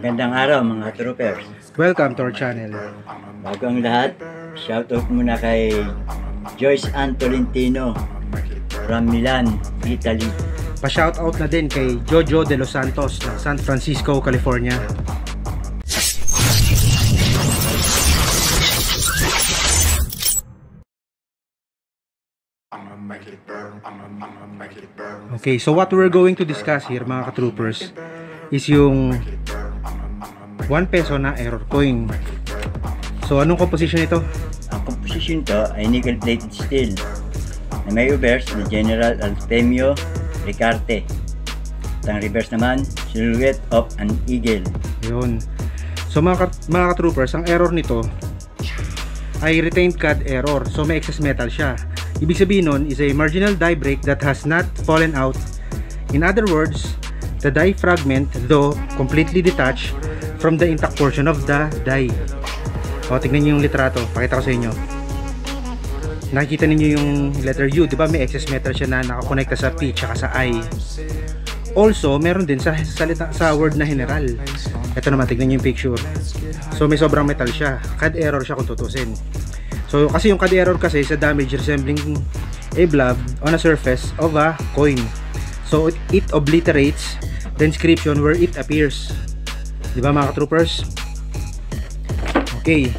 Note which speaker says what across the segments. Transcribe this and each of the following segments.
Speaker 1: Magandang araw mga troopers.
Speaker 2: Welcome to our channel.
Speaker 1: Bago ang lahat, shoutout muna kay Joyce Ann Tolentino from Milan, Italy.
Speaker 2: Pa-shoutout na din kay Jojo De Los Santos ng San Francisco, California. Okay, so what we're going to discuss here mga ka-troopers is yung 1 peso na error coin. So anong composition ito?
Speaker 1: Ang composition to ay nickel-plated steel na may reverse ni General Altemio Ricarte. At ang reverse naman, silhouette of an eagle.
Speaker 2: Yun. So mga, ka- mga ka-troopers, ang error nito ay retained CAD error. So may excess metal siya. Ibig sabihin nun is a marginal die break that has not fallen out. In other words, the die fragment though completely detached from the intact portion of the die. O, tignan niyo yung litrato. Pakita ko sa inyo. Nakikita ninyo yung letter U, di ba? May excess metal siya na nakakonekta sa P tsaka sa I. Also, meron din sa salita sa word na general. Ito naman, tignan niyo yung picture. So, may sobrang metal siya. CAD error siya kung tutusin. So, kasi yung CAD error kasi sa damage resembling a blob on a surface of a coin. So, it, it obliterates the inscription where it appears. Di ba mga troopers? Okay.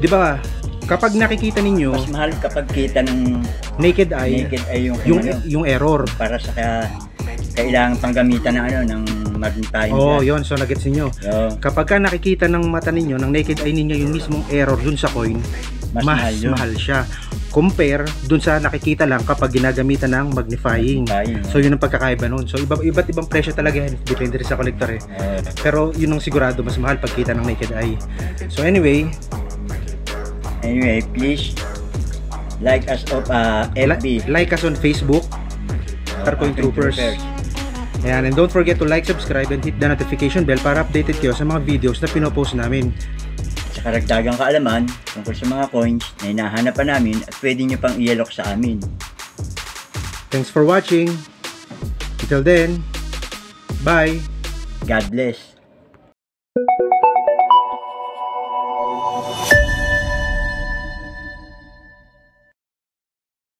Speaker 2: Di ba, kapag nakikita ninyo,
Speaker 1: Mas mahal kapag kita ng
Speaker 2: naked eye,
Speaker 1: naked ay yung,
Speaker 2: yung,
Speaker 1: ano,
Speaker 2: yung error.
Speaker 1: para sa ka, kailangan pang gamitan ng ano ng magnifying
Speaker 2: Oh,
Speaker 1: glass.
Speaker 2: yon so nagets ninyo.
Speaker 1: Yo,
Speaker 2: Kapag ka nakikita ng mata ninyo, ng naked eye ninyo yung mismong error dun sa coin,
Speaker 1: Mas
Speaker 2: mas,
Speaker 1: mahal yun.
Speaker 2: mahal siya. Compare dun sa nakikita lang kapag ginagamitan ng magnifying.
Speaker 1: magnifying.
Speaker 2: So yun ang pagkakaiba nun. So iba, iba't ibang presyo talaga yan. Depende rin sa collector eh. Pero yun ang sigurado mas mahal pagkita ng naked eye. So anyway,
Speaker 1: anyway, please like us of uh,
Speaker 2: li-
Speaker 1: FB.
Speaker 2: like us on Facebook, Tarcoin Troopers. Ayan, and don't forget to like, subscribe, and hit the notification bell para updated kayo sa mga videos na pinopost namin.
Speaker 1: Sa karagdagang kaalaman tungkol sa mga coins na hinahanap pa namin at pwede nyo pang i-alok sa amin.
Speaker 2: Thanks for watching. Until then, bye.
Speaker 1: God bless.